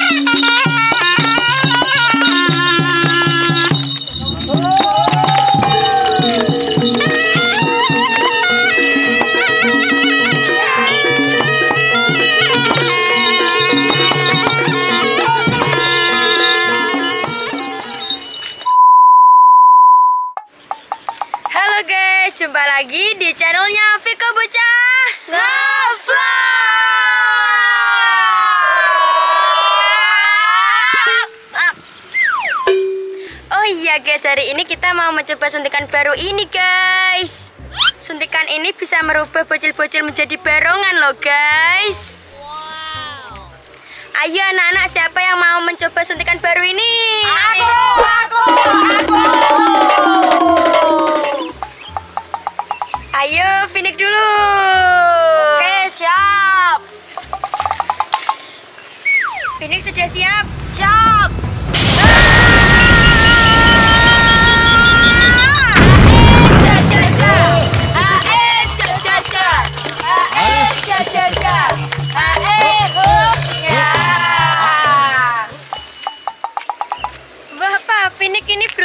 Ha ha ha! Iya guys, hari ini kita mau mencoba suntikan baru ini guys. Suntikan ini bisa merubah bocil-bocil menjadi barongan loh guys. Ayo anak-anak siapa yang mau mencoba suntikan baru ini? Aku, aku, aku. Ayo, Finik dulu. Oke, siap. Finik sudah siap? Siap.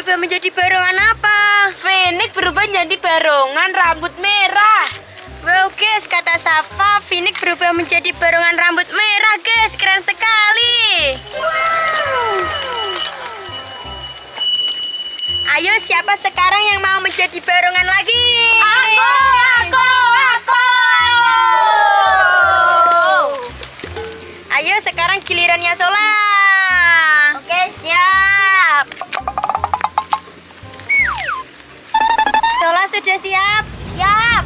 Berubah menjadi barongan apa? Finik berubah jadi barongan rambut merah. Wow guys, kata Safa, Finik berubah menjadi barongan rambut merah guys, keren sekali. Ayo siapa sekarang yang mau menjadi barongan lagi? Aku, aku, aku. Ayo sekarang gilirannya Sola. Sudah siap? Siap.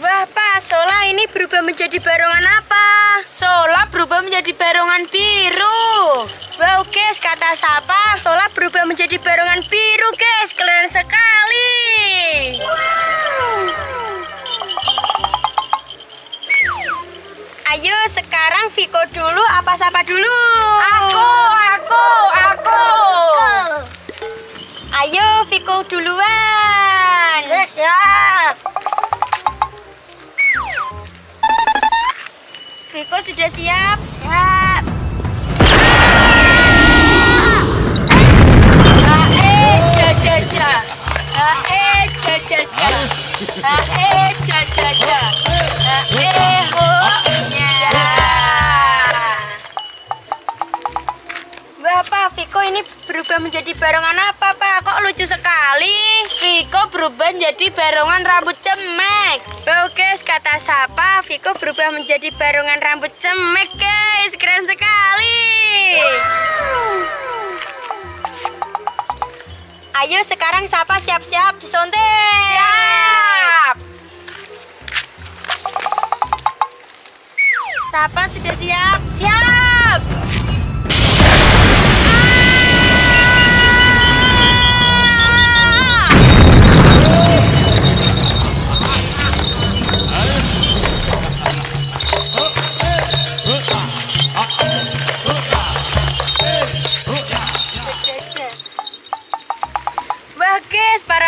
Wah Pak, Sola ini berubah menjadi barongan apa? Sola berubah menjadi barongan biru. Wow guys, kata Sapa, Sola berubah menjadi barongan biru guys, sekarang Viko dulu apa Sapa dulu? Aku, aku, aku. Ayo Viko duluan. Siap. Viko sudah siap? Siap. Ini berubah menjadi barongan apa Pak? Kok lucu sekali? Viko berubah jadi barongan rambut cemek. Wow guys, kata Sapa, Viko berubah menjadi barongan rambut cemek guys, keren sekali. Ayo sekarang Sapa siap-siap disuntik. Siap. Sapa sudah siap? Siap.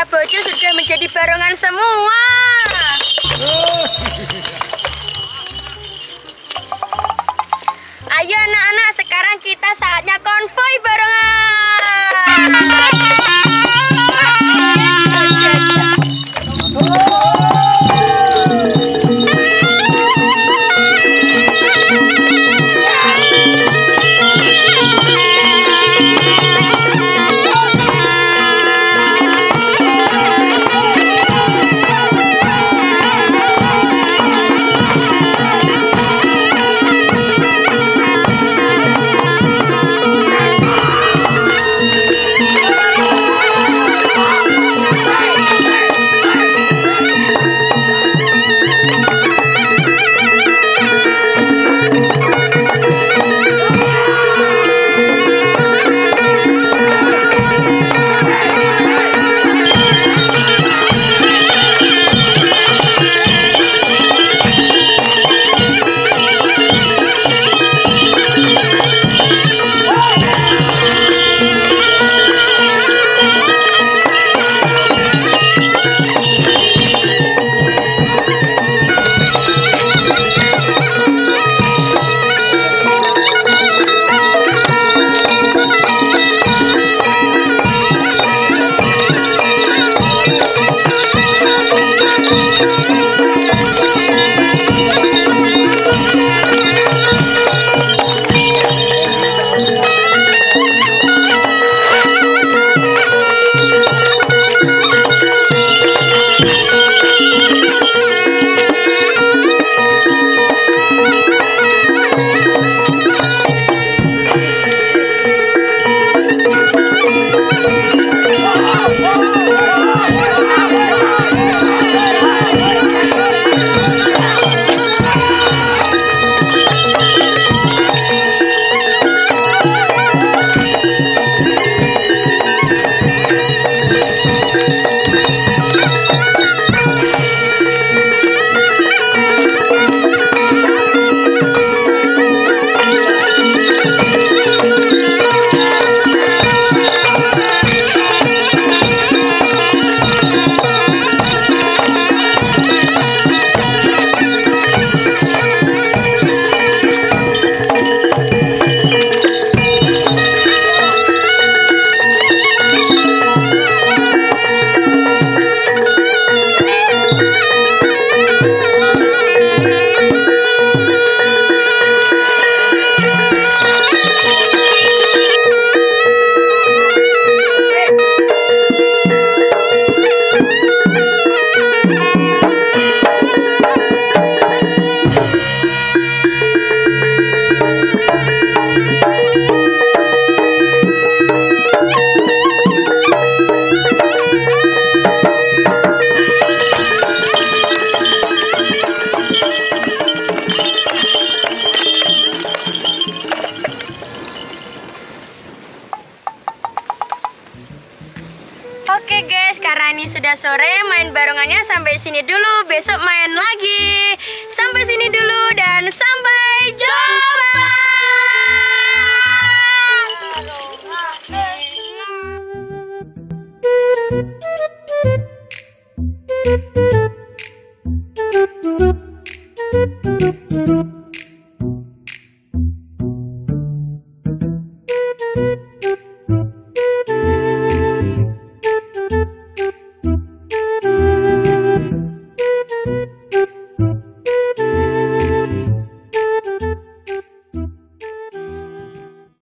Para bocil sudah menjadi barongan semua. Ayo anak-anak, sekarang kita saatnya konvoy barengan. Karena ini sudah sore, main barongannya sampai sini dulu. Besok main lagi. Sampai sini dulu dan sampai jumpa.